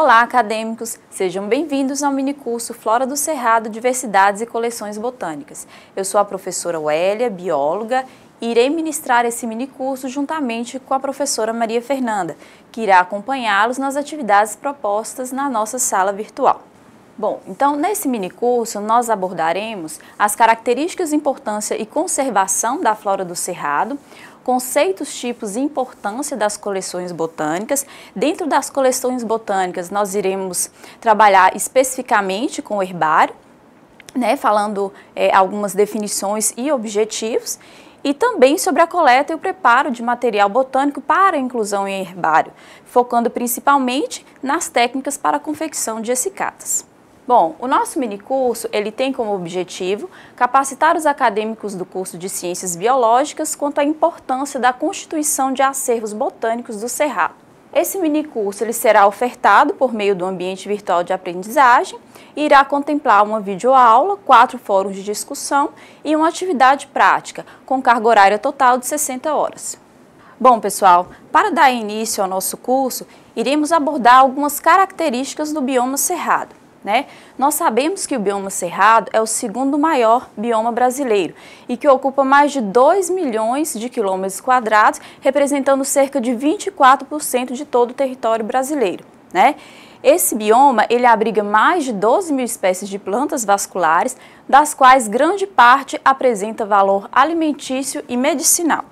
Olá, acadêmicos! Sejam bem-vindos ao minicurso Flora do Cerrado, Diversidades e Coleções Botânicas. Eu sou a professora Wélia, bióloga, e irei ministrar esse minicurso juntamente com a professora Maria Fernanda, que irá acompanhá-los nas atividades propostas na nossa sala virtual. Bom, então nesse minicurso nós abordaremos as características, importância e conservação da flora do cerrado, conceitos, tipos e importância das coleções botânicas. Dentro das coleções botânicas, nós iremos trabalhar especificamente com o herbário, né, falando é, algumas definições e objetivos, e também sobre a coleta e o preparo de material botânico para inclusão em herbário, focando principalmente nas técnicas para a confecção de essicatas. Bom, o nosso minicurso ele tem como objetivo capacitar os acadêmicos do curso de Ciências Biológicas quanto à importância da constituição de acervos botânicos do Cerrado. Esse minicurso ele será ofertado por meio do ambiente virtual de aprendizagem e irá contemplar uma videoaula, quatro fóruns de discussão e uma atividade prática, com carga horária total de 60 horas. Bom, pessoal, para dar início ao nosso curso, iremos abordar algumas características do bioma cerrado. Né? Nós sabemos que o bioma cerrado é o segundo maior bioma brasileiro e que ocupa mais de 2 milhões de quilômetros quadrados, representando cerca de 24% de todo o território brasileiro. Né? Esse bioma ele abriga mais de 12 mil espécies de plantas vasculares, das quais grande parte apresenta valor alimentício e medicinal.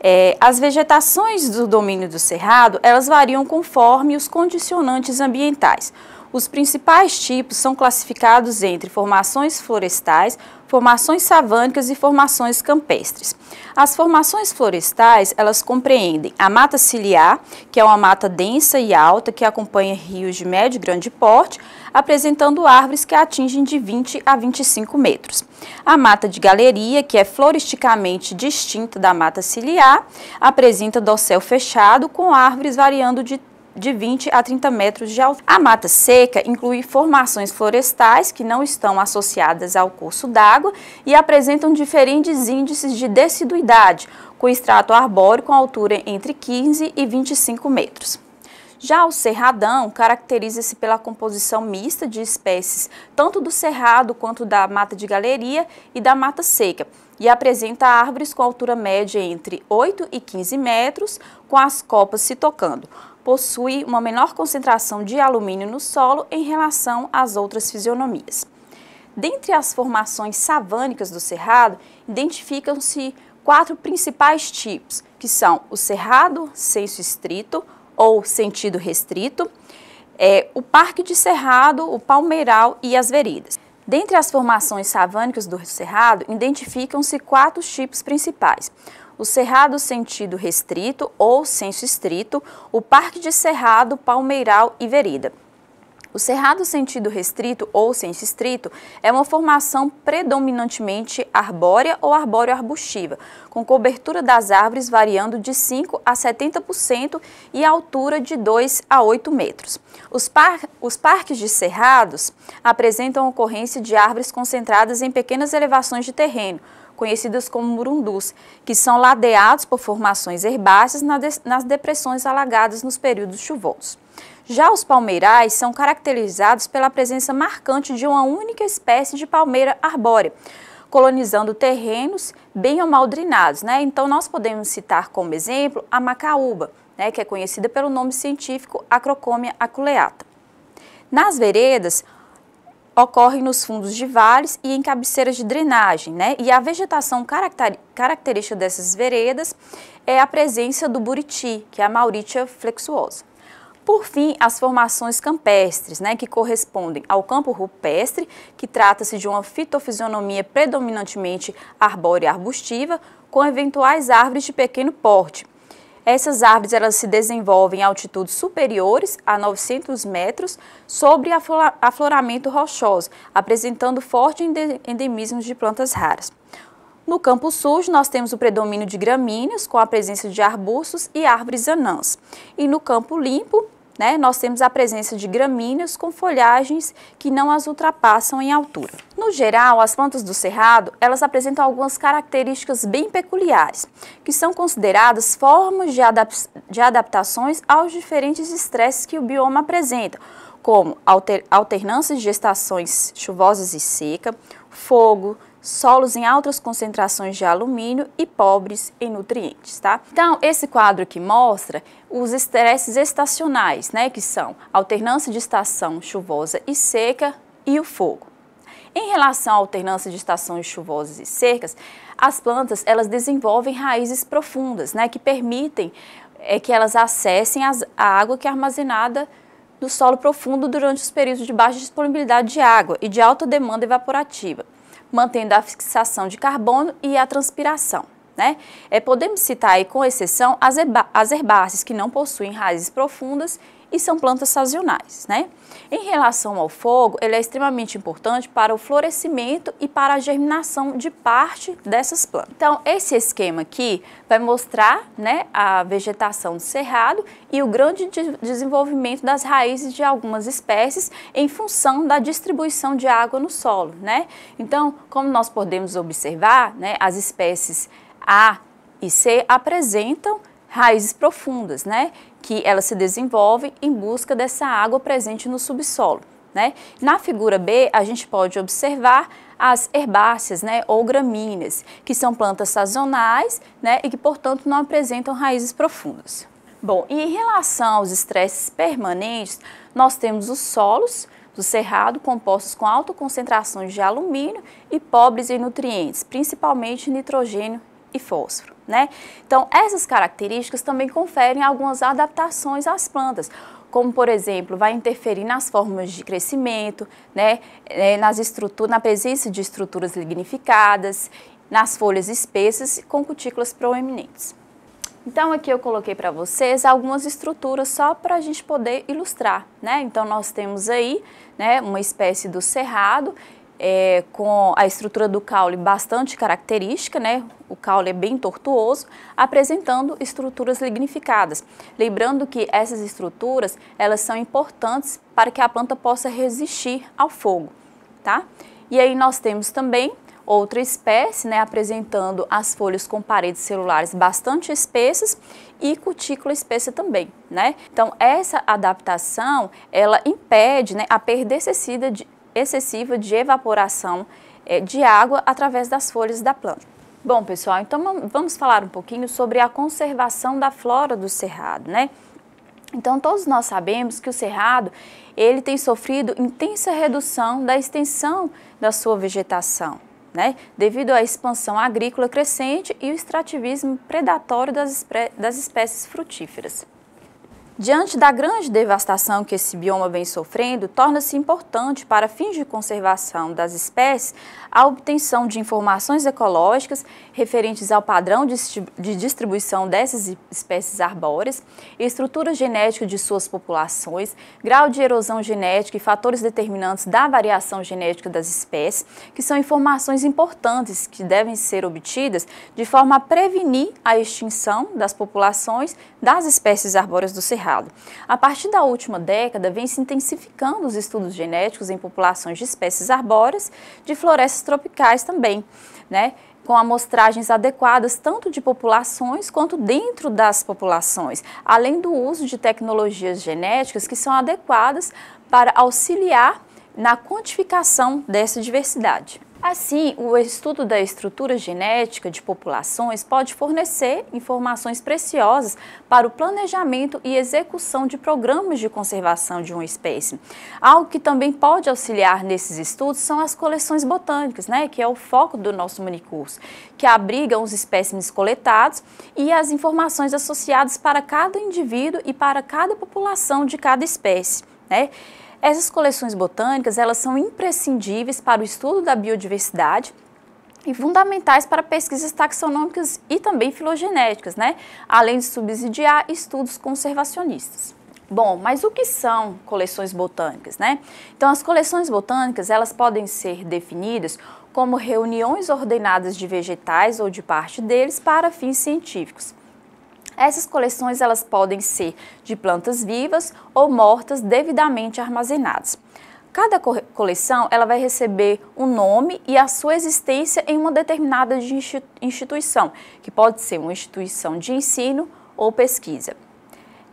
É, as vegetações do domínio do cerrado elas variam conforme os condicionantes ambientais. Os principais tipos são classificados entre formações florestais, formações savânicas e formações campestres. As formações florestais, elas compreendem a mata ciliar, que é uma mata densa e alta que acompanha rios de médio e grande porte, apresentando árvores que atingem de 20 a 25 metros. A mata de galeria, que é floristicamente distinta da mata ciliar, apresenta dossel fechado com árvores variando de de 20 a 30 metros de altura. A mata seca inclui formações florestais que não estão associadas ao curso d'água e apresentam diferentes índices de deciduidade, com extrato arbóreo com altura entre 15 e 25 metros. Já o cerradão caracteriza-se pela composição mista de espécies tanto do cerrado quanto da mata de galeria e da mata seca, e apresenta árvores com altura média entre 8 e 15 metros, com as copas se tocando possui uma menor concentração de alumínio no solo em relação às outras fisionomias. Dentre as formações savânicas do cerrado, identificam-se quatro principais tipos, que são o cerrado senso estrito ou sentido restrito, é, o parque de cerrado, o palmeiral e as veredas. Dentre as formações savânicas do cerrado, identificam-se quatro tipos principais o cerrado sentido restrito ou senso estrito, o parque de cerrado, palmeiral e vereda. O cerrado sentido restrito ou senso estrito é uma formação predominantemente arbórea ou arbóreo-arbustiva, com cobertura das árvores variando de 5 a 70% e altura de 2 a 8 metros. Os, par os parques de cerrados apresentam ocorrência de árvores concentradas em pequenas elevações de terreno, conhecidas como murundus, que são ladeados por formações herbáceas nas depressões alagadas nos períodos chuvosos. Já os palmeirais são caracterizados pela presença marcante de uma única espécie de palmeira arbórea, colonizando terrenos bem ou mal drenados. Né? Então, nós podemos citar como exemplo a macaúba, né, que é conhecida pelo nome científico Acrocomia aculeata. Nas veredas, ocorrem nos fundos de vales e em cabeceiras de drenagem, né? E a vegetação característica dessas veredas é a presença do buriti, que é a Mauritia flexuosa. Por fim, as formações campestres, né, que correspondem ao campo rupestre, que trata-se de uma fitofisionomia predominantemente arbórea arbustiva, com eventuais árvores de pequeno porte, essas árvores elas se desenvolvem em altitudes superiores a 900 metros sobre afloramento rochoso, apresentando forte endemismos de plantas raras. No campo sujo, nós temos o predomínio de gramíneas, com a presença de arbustos e árvores anãs. E no campo limpo, né, nós temos a presença de gramíneas com folhagens que não as ultrapassam em altura. No geral, as plantas do cerrado, elas apresentam algumas características bem peculiares, que são consideradas formas de, adap de adaptações aos diferentes estresses que o bioma apresenta, como alter, alternância de estações chuvosas e seca, fogo, solos em altas concentrações de alumínio e pobres em nutrientes, tá? Então, esse quadro aqui mostra os estresses estacionais, né, que são alternância de estação chuvosa e seca e o fogo. Em relação à alternância de estações chuvosas e secas, as plantas elas desenvolvem raízes profundas, né, que permitem é, que elas acessem as, a água que é armazenada no solo profundo durante os períodos de baixa disponibilidade de água e de alta demanda evaporativa mantendo a fixação de carbono e a transpiração. Né? É, podemos citar aí, com exceção, as, as herbáceas, que não possuem raízes profundas e são plantas sazonais. Né? Em relação ao fogo, ele é extremamente importante para o florescimento e para a germinação de parte dessas plantas. Então, esse esquema aqui vai mostrar né, a vegetação do cerrado e o grande de desenvolvimento das raízes de algumas espécies em função da distribuição de água no solo. Né? Então, como nós podemos observar, né, as espécies A e C apresentam raízes profundas, né? Que elas se desenvolvem em busca dessa água presente no subsolo. Né? Na figura B, a gente pode observar as herbáceas né, ou gramíneas, que são plantas sazonais né, e que, portanto, não apresentam raízes profundas. Bom, e em relação aos estresses permanentes, nós temos os solos do cerrado compostos com alta concentração de alumínio e pobres em nutrientes, principalmente nitrogênio e fósforo. Né? Então, essas características também conferem algumas adaptações às plantas, como, por exemplo, vai interferir nas formas de crescimento, né? É, nas estruturas, na presença de estruturas lignificadas, nas folhas espessas com cutículas proeminentes. Então, aqui eu coloquei para vocês algumas estruturas só para a gente poder ilustrar, né? Então, nós temos aí né, uma espécie do cerrado é, com a estrutura do caule bastante característica, né? O caule é bem tortuoso, apresentando estruturas lignificadas. Lembrando que essas estruturas, elas são importantes para que a planta possa resistir ao fogo, tá? E aí nós temos também outra espécie, né, apresentando as folhas com paredes celulares bastante espessas e cutícula espessa também, né? Então, essa adaptação, ela impede né, a perda excessiva de, excessiva de evaporação é, de água através das folhas da planta. Bom, pessoal, então vamos falar um pouquinho sobre a conservação da flora do cerrado, né? Então, todos nós sabemos que o cerrado, ele tem sofrido intensa redução da extensão da sua vegetação, né? Devido à expansão agrícola crescente e o extrativismo predatório das, das espécies frutíferas. Diante da grande devastação que esse bioma vem sofrendo, torna-se importante, para fins de conservação das espécies, a obtenção de informações ecológicas referentes ao padrão de distribuição dessas espécies arbóreas, estrutura genética de suas populações, grau de erosão genética e fatores determinantes da variação genética das espécies, que são informações importantes que devem ser obtidas de forma a prevenir a extinção das populações das espécies arbóreas do cerrado. A partir da última década, vem se intensificando os estudos genéticos em populações de espécies arbóreas, de florestas tropicais também, né? com amostragens adequadas tanto de populações quanto dentro das populações, além do uso de tecnologias genéticas que são adequadas para auxiliar na quantificação dessa diversidade. Assim, o estudo da estrutura genética de populações pode fornecer informações preciosas para o planejamento e execução de programas de conservação de uma espécie. Algo que também pode auxiliar nesses estudos são as coleções botânicas, né, que é o foco do nosso minicurso, que abrigam os espécimes coletados e as informações associadas para cada indivíduo e para cada população de cada espécie. Né? Essas coleções botânicas, elas são imprescindíveis para o estudo da biodiversidade e fundamentais para pesquisas taxonômicas e também filogenéticas, né? além de subsidiar estudos conservacionistas. Bom, mas o que são coleções botânicas, né? Então, as coleções botânicas, elas podem ser definidas como reuniões ordenadas de vegetais ou de parte deles para fins científicos. Essas coleções elas podem ser de plantas vivas ou mortas devidamente armazenadas. Cada coleção ela vai receber um nome e a sua existência em uma determinada instituição, que pode ser uma instituição de ensino ou pesquisa.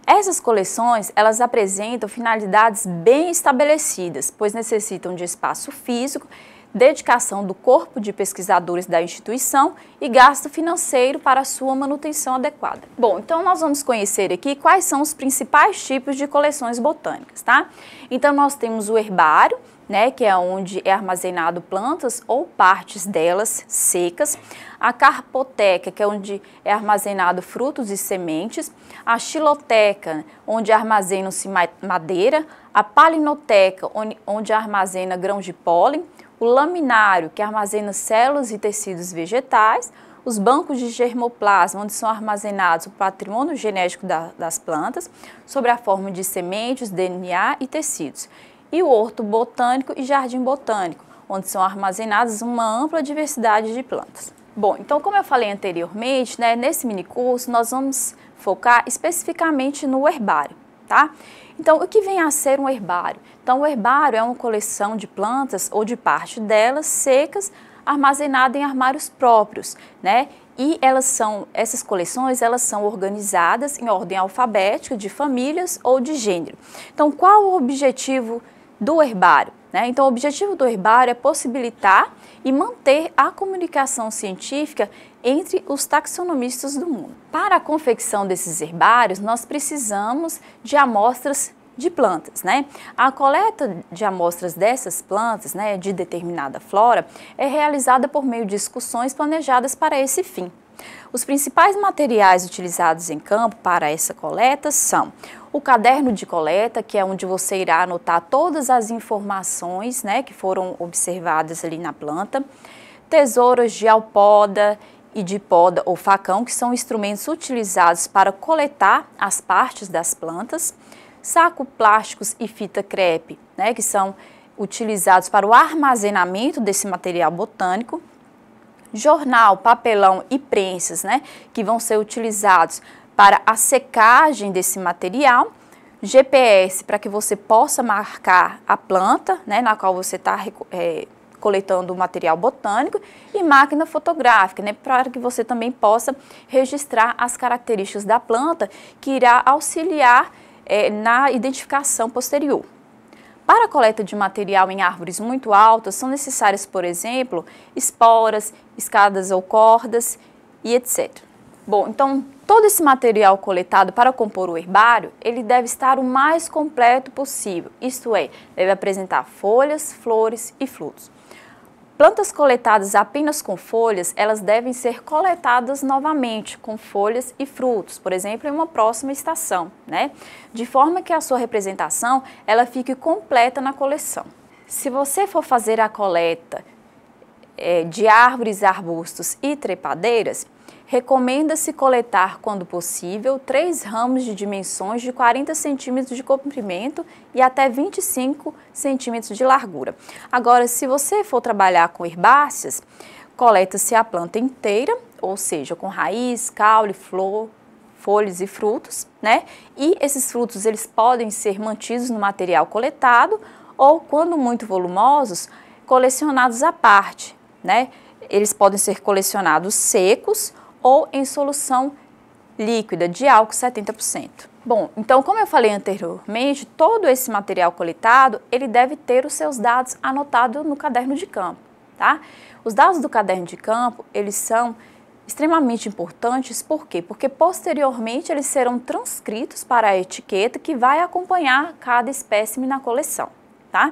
Essas coleções, elas apresentam finalidades bem estabelecidas, pois necessitam de espaço físico, dedicação do corpo de pesquisadores da instituição e gasto financeiro para sua manutenção adequada. Bom, então nós vamos conhecer aqui quais são os principais tipos de coleções botânicas, tá? Então nós temos o herbário, né, que é onde é armazenado plantas ou partes delas secas, a carpoteca, que é onde é armazenado frutos e sementes, a xiloteca, onde armazenam-se madeira, a palinoteca, onde armazena grãos de pólen, o laminário, que armazena células e tecidos vegetais, os bancos de germoplasma, onde são armazenados o patrimônio genético da, das plantas, sob a forma de sementes, DNA e tecidos e o horto botânico e jardim botânico, onde são armazenadas uma ampla diversidade de plantas. Bom, então como eu falei anteriormente, né, nesse mini curso nós vamos focar especificamente no herbário, tá? Então, o que vem a ser um herbário? Então, o herbário é uma coleção de plantas ou de parte delas secas armazenada em armários próprios, né? E elas são, essas coleções, elas são organizadas em ordem alfabética de famílias ou de gênero. Então, qual o objetivo do herbário. Né? Então, o objetivo do herbário é possibilitar e manter a comunicação científica entre os taxonomistas do mundo. Para a confecção desses herbários, nós precisamos de amostras de plantas, né? A coleta de amostras dessas plantas, né, de determinada flora, é realizada por meio de discussões planejadas para esse fim. Os principais materiais utilizados em campo para essa coleta são o caderno de coleta, que é onde você irá anotar todas as informações né, que foram observadas ali na planta, tesouras de alpoda e de poda ou facão, que são instrumentos utilizados para coletar as partes das plantas, saco plásticos e fita crepe, né, que são utilizados para o armazenamento desse material botânico, jornal, papelão e prensas, né, que vão ser utilizados para a secagem desse material, GPS para que você possa marcar a planta, né, na qual você está é, coletando material botânico, e máquina fotográfica, né, para que você também possa registrar as características da planta, que irá auxiliar é, na identificação posterior. Para a coleta de material em árvores muito altas, são necessárias, por exemplo, esporas, escadas ou cordas e etc. Bom, então todo esse material coletado para compor o herbário, ele deve estar o mais completo possível, isto é, deve apresentar folhas, flores e frutos. Plantas coletadas apenas com folhas, elas devem ser coletadas novamente com folhas e frutos, por exemplo, em uma próxima estação, né? De forma que a sua representação, ela fique completa na coleção. Se você for fazer a coleta é, de árvores, arbustos e trepadeiras, recomenda-se coletar, quando possível, três ramos de dimensões de 40 centímetros de comprimento e até 25 centímetros de largura. Agora, se você for trabalhar com herbáceas, coleta-se a planta inteira, ou seja, com raiz, caule, flor, folhas e frutos, né? E esses frutos eles podem ser mantidos no material coletado ou, quando muito volumosos, colecionados à parte, né? Eles podem ser colecionados secos ou em solução líquida de álcool 70%. Bom, então como eu falei anteriormente, todo esse material coletado, ele deve ter os seus dados anotados no caderno de campo, tá? Os dados do caderno de campo, eles são extremamente importantes, por quê? Porque posteriormente eles serão transcritos para a etiqueta que vai acompanhar cada espécime na coleção tá?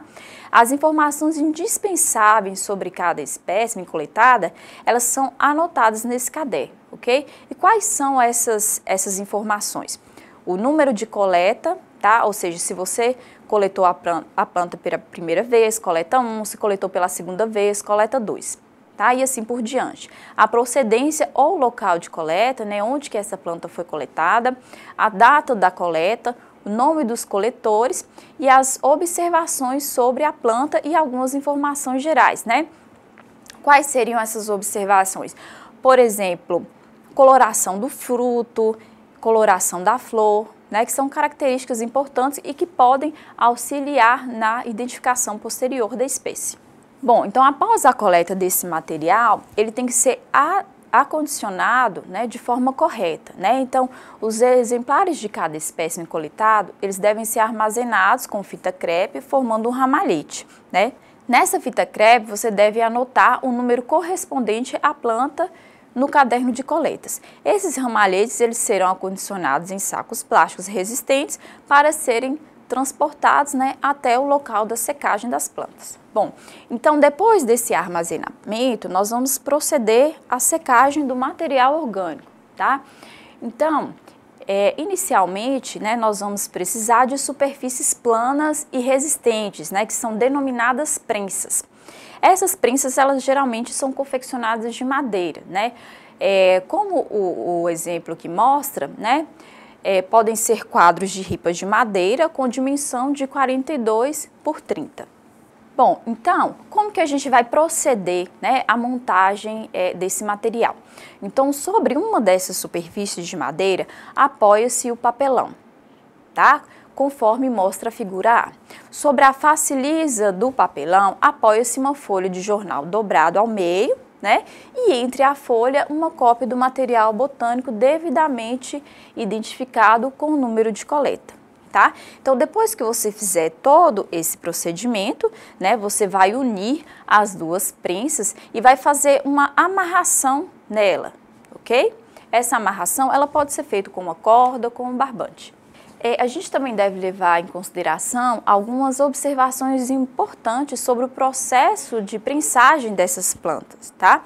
As informações indispensáveis sobre cada espécime coletada, elas são anotadas nesse caderno, ok? E quais são essas, essas informações? O número de coleta, tá? Ou seja, se você coletou a planta, a planta pela primeira vez, coleta 1, um, se coletou pela segunda vez, coleta 2. Tá? E assim por diante. A procedência ou local de coleta, né, onde que essa planta foi coletada, a data da coleta, o nome dos coletores e as observações sobre a planta e algumas informações gerais, né? Quais seriam essas observações? Por exemplo, coloração do fruto, coloração da flor, né, que são características importantes e que podem auxiliar na identificação posterior da espécie. Bom, então após a coleta desse material, ele tem que ser acondicionado né, de forma correta. Né? Então, os exemplares de cada espécime coletado, eles devem ser armazenados com fita crepe, formando um ramalhete. Né? Nessa fita crepe, você deve anotar o número correspondente à planta no caderno de coletas. Esses ramalhetes eles serão acondicionados em sacos plásticos resistentes para serem transportados né, até o local da secagem das plantas. Bom, então depois desse armazenamento, nós vamos proceder à secagem do material orgânico, tá? Então, é, inicialmente, né, nós vamos precisar de superfícies planas e resistentes, né, que são denominadas prensas. Essas prensas, elas geralmente são confeccionadas de madeira, né? É, como o, o, exemplo que mostra, né? É, podem ser quadros de ripas de madeira com dimensão de 42 por 30. Bom, então, como que a gente vai proceder né, à montagem é, desse material? Então, sobre uma dessas superfícies de madeira, apoia-se o papelão, tá? Conforme mostra a figura A. Sobre a faciliza do papelão, apoia-se uma folha de jornal dobrado ao meio, né? E entre a folha, uma cópia do material botânico devidamente identificado com o número de coleta. Tá? Então, depois que você fizer todo esse procedimento, né, você vai unir as duas prensas e vai fazer uma amarração nela, ok? Essa amarração, ela pode ser feita com uma corda ou com um barbante. É, a gente também deve levar em consideração algumas observações importantes sobre o processo de prensagem dessas plantas, tá?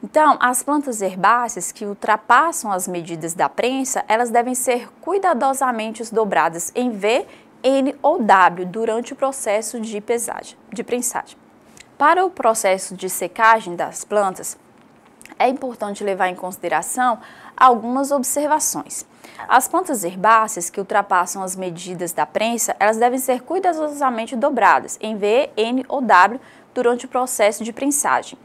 Então, as plantas herbáceas que ultrapassam as medidas da prensa, elas devem ser cuidadosamente dobradas em V, N ou W durante o processo de pesagem, de prensagem. Para o processo de secagem das plantas, é importante levar em consideração algumas observações. As plantas herbáceas que ultrapassam as medidas da prensa, elas devem ser cuidadosamente dobradas em V, N ou W durante o processo de prensagem.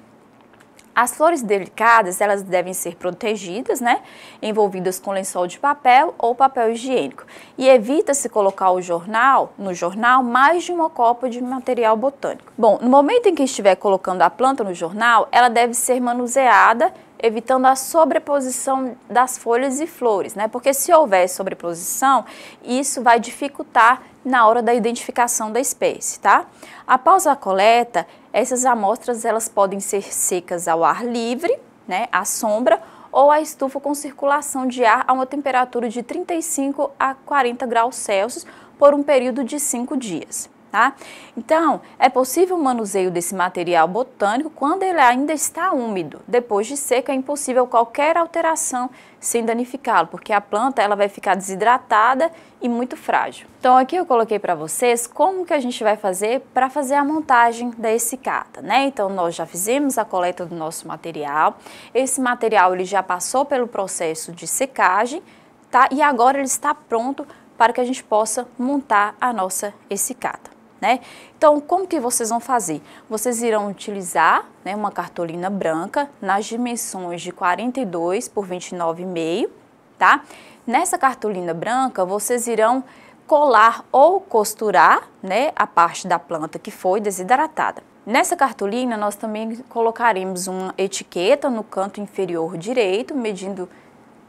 As flores delicadas, elas devem ser protegidas, né? Envolvidas com lençol de papel ou papel higiênico. E evita-se colocar o jornal, no jornal, mais de uma copa de material botânico. Bom, no momento em que estiver colocando a planta no jornal, ela deve ser manuseada evitando a sobreposição das folhas e flores, né? Porque se houver sobreposição, isso vai dificultar na hora da identificação da espécie, tá? Após a coleta, essas amostras elas podem ser secas ao ar livre, né, à sombra, ou à estufa com circulação de ar a uma temperatura de 35 a 40 graus Celsius por um período de 5 dias. Tá? Então, é possível o manuseio desse material botânico quando ele ainda está úmido. Depois de seco, é impossível qualquer alteração sem danificá-lo, porque a planta ela vai ficar desidratada e muito frágil. Então, aqui eu coloquei para vocês como que a gente vai fazer para fazer a montagem da essicata, né? Então, nós já fizemos a coleta do nosso material. Esse material ele já passou pelo processo de secagem, tá? E agora ele está pronto para que a gente possa montar a nossa essicata né? Então, como que vocês vão fazer? Vocês irão utilizar né, uma cartolina branca nas dimensões de 42 por 29,5, tá? Nessa cartolina branca, vocês irão colar ou costurar né, a parte da planta que foi desidratada. Nessa cartolina, nós também colocaremos uma etiqueta no canto inferior direito, medindo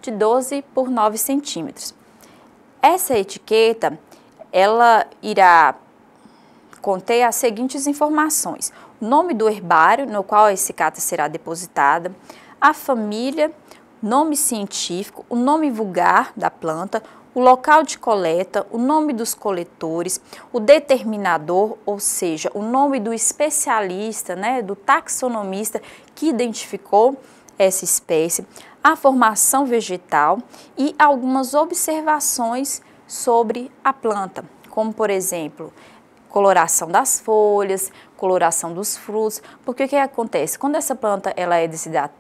de 12 por 9 centímetros. Essa etiqueta, ela irá contém as seguintes informações: o nome do herbário no qual a cicata será depositada, a família, nome científico, o nome vulgar da planta, o local de coleta, o nome dos coletores, o determinador, ou seja, o nome do especialista, né, do taxonomista que identificou essa espécie, a formação vegetal e algumas observações sobre a planta, como por exemplo, coloração das folhas, coloração dos frutos, porque o que acontece? Quando essa planta ela é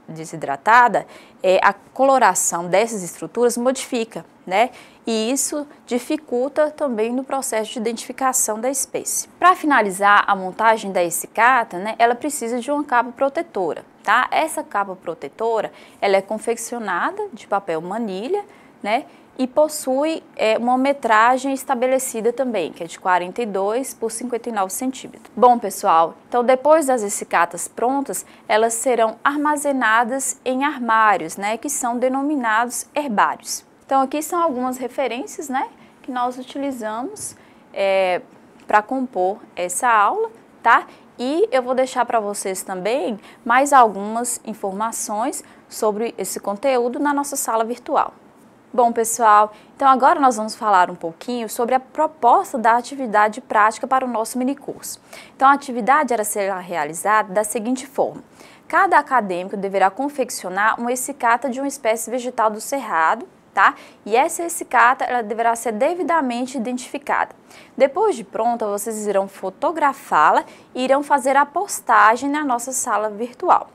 desidratada, é, a coloração dessas estruturas modifica, né? E isso dificulta também no processo de identificação da espécie. Para finalizar a montagem da essicata, né, ela precisa de uma capa protetora, tá? Essa capa protetora, ela é confeccionada de papel manilha, né? E possui é, uma metragem estabelecida também, que é de 42 por 59 centímetros. Bom, pessoal, então depois das essicatas prontas, elas serão armazenadas em armários, né, que são denominados herbários. Então aqui são algumas referências, né, que nós utilizamos é, para compor essa aula, tá? E eu vou deixar para vocês também mais algumas informações sobre esse conteúdo na nossa sala virtual. Bom, pessoal, então agora nós vamos falar um pouquinho sobre a proposta da atividade prática para o nosso minicurso. Então, a atividade era ser realizada da seguinte forma. Cada acadêmico deverá confeccionar uma essicata de uma espécie vegetal do cerrado, tá? E essa essicata ela deverá ser devidamente identificada. Depois de pronta, vocês irão fotografá-la e irão fazer a postagem na nossa sala virtual.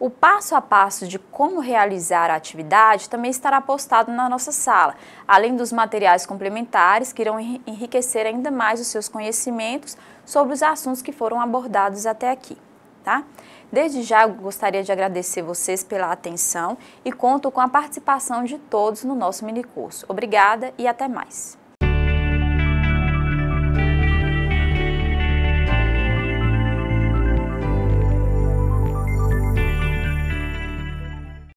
O passo a passo de como realizar a atividade também estará postado na nossa sala, além dos materiais complementares que irão enriquecer ainda mais os seus conhecimentos sobre os assuntos que foram abordados até aqui. Tá? Desde já gostaria de agradecer vocês pela atenção e conto com a participação de todos no nosso minicurso. Obrigada e até mais!